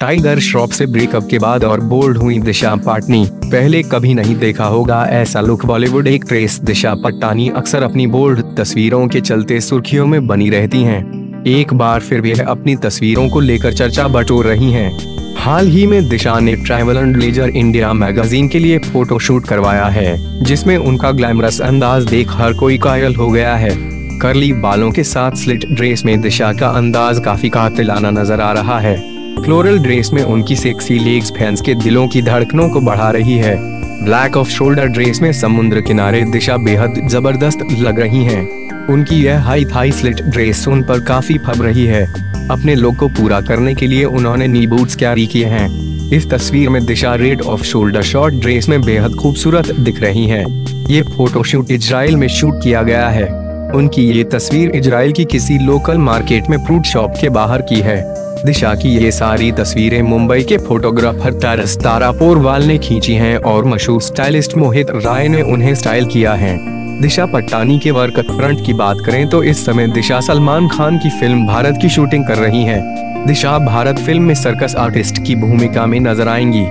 Tiger Shroff से breakup के बाद और बोल्ड हुई दिशा पाटनी पहले कभी नहीं देखा होगा ऐसा लुक बॉलीवुड एक एक्ट्रेस दिशा पट्टानी अक्सर अपनी बोल्ड तस्वीरों के चलते सुर्खियों में बनी रहती हैं। एक बार फिर वे अपनी तस्वीरों को लेकर चर्चा बटोर रही हैं। हाल ही में दिशा ने travel and leisure India magazine के लिए फ़ोटो शूट करवाया है, जिसमें उनका ग्लैमरस अंदाज देख हर कोई कायल हो गया है करली बालों के साथ स्लिट ड्रेस में दिशा का अंदाज काफ़ी कातिलाना नज़र आ रहा है फ्लोरल ड्रेस में उनकी सेक्सी लेग्स फैंस के दिलों की धड़कनों को बढ़ा रही है। ब्लैक ऑफ़ शोल्डर ड्रेस में समुद्र किनारे दिशा बेहद ज़बरदस्त लग रही हैं। उनकी यह हाई थाई स्लिट ड्रेस उन पर काफ़ी फब रही है। अपने लुक को पूरा करने के लिए उन्होंने नी बूट्स कैरी किए हैं। इस तस्वीर में Disha red off shoulder short dress में बेहद खूबसूरत दिख रही हैं। ये फोटोशूट इजराइल में शूट किया गया है। उनकी ये तस्वीर इजराइल की किसी लोकल मार्केट में फ्रूट शॉप के बाहर की है। दिशा की ये सारी तस्वीरें मुंबई के फोटोग्राफर तारस तारापोरवाल ने खींची हैं और मशहूर स्टाइलिस्ट मोहित राय ने उन्हें स्टाइल किया है। दिशा पट्टानी के वर्क फ्रंट की बात करें तो इस समय दिशा सलमान खान की फ़िल्म भारत की शूटिंग कर रही है। दिशा भारत फ़िल्म में सर्कस आर्टिस्ट की भूमिका में नज़र आएँगी।